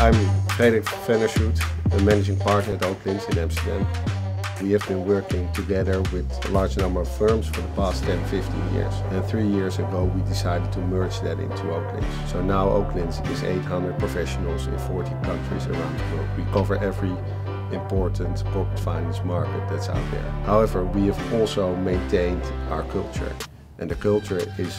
I'm Frederik van der Schoot, a managing partner at Oaklins in Amsterdam. We have been working together with a large number of firms for the past 10, 15 years. And three years ago, we decided to merge that into Oaklins. So now Oaklins is 800 professionals in 40 countries around the world. We cover every important corporate finance market that's out there. However, we have also maintained our culture. And the culture is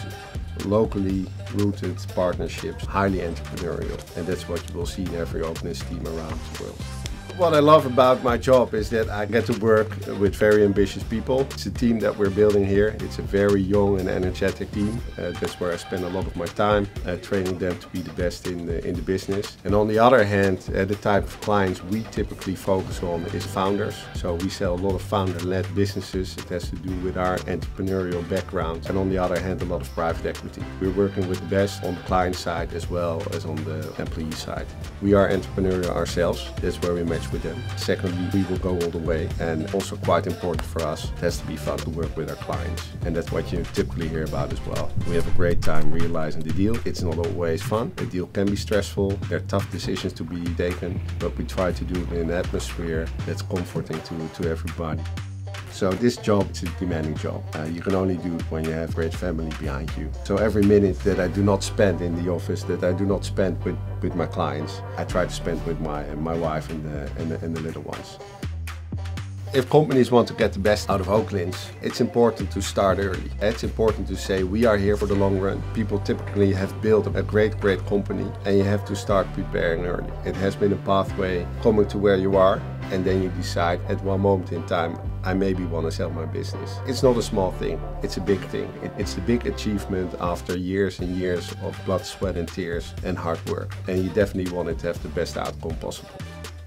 locally rooted partnerships, highly entrepreneurial. And that's what you will see in every Oaklins team around the world. What I love about my job is that I get to work with very ambitious people. It's a team that we're building here. It's a very young and energetic team. Uh, that's where I spend a lot of my time uh, training them to be the best in the, in the business. And on the other hand, uh, the type of clients we typically focus on is founders. So we sell a lot of founder-led businesses. It has to do with our entrepreneurial background. And on the other hand, a lot of private equity. We're working with the best on the client side as well as on the employee side. We are entrepreneurial ourselves. That's where we match with them. Secondly, we will go all the way and also quite important for us, it has to be fun to work with our clients. And that's what you typically hear about as well. We have a great time realizing the deal. It's not always fun. The deal can be stressful. There are tough decisions to be taken, but we try to do it in an atmosphere that's comforting to, to everybody. So this job is a demanding job. Uh, you can only do it when you have great family behind you. So every minute that I do not spend in the office, that I do not spend with, with my clients, I try to spend with my, my wife and the, and the, and the little ones. If companies want to get the best out of Oaklins, it's important to start early. It's important to say we are here for the long run. People typically have built a great, great company and you have to start preparing early. It has been a pathway coming to where you are and then you decide at one moment in time, I maybe want to sell my business. It's not a small thing, it's a big thing. It's a big achievement after years and years of blood, sweat and tears and hard work. And you definitely want to have the best outcome possible.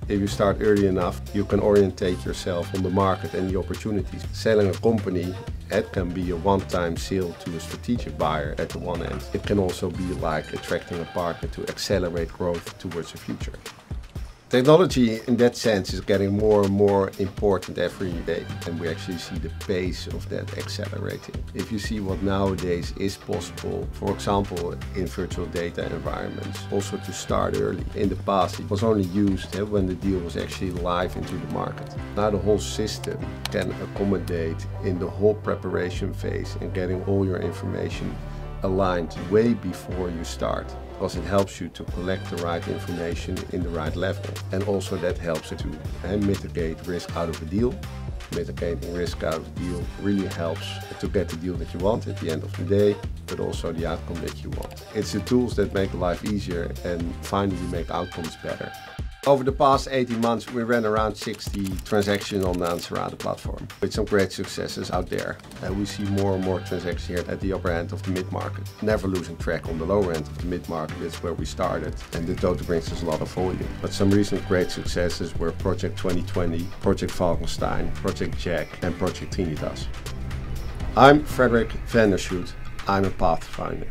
If you start early enough, you can orientate yourself on the market and the opportunities. Selling a company, it can be a one-time sale to a strategic buyer at the one end. It can also be like attracting a partner to accelerate growth towards the future. Technology in that sense is getting more and more important every day and we actually see the pace of that accelerating. If you see what nowadays is possible, for example in virtual data environments, also to start early. In the past it was only used eh, when the deal was actually live into the market. Now the whole system can accommodate in the whole preparation phase and getting all your information aligned way before you start because it helps you to collect the right information in the right level. And also that helps to uh, mitigate risk out of the deal. Mitigating risk out of the deal really helps to get the deal that you want at the end of the day, but also the outcome that you want. It's the tools that make life easier and finally make outcomes better. Over the past 18 months, we ran around 60 transactions on the Ansarada platform with some great successes out there. And we see more and more transactions here at the upper end of the mid-market. Never losing track on the lower end of the mid-market is where we started and the total brings us a lot of volume. But some recent great successes were Project 2020, Project Falkenstein, Project Jack and Project Trinitas. I'm Frederik van der Schoot. I'm a Pathfinder.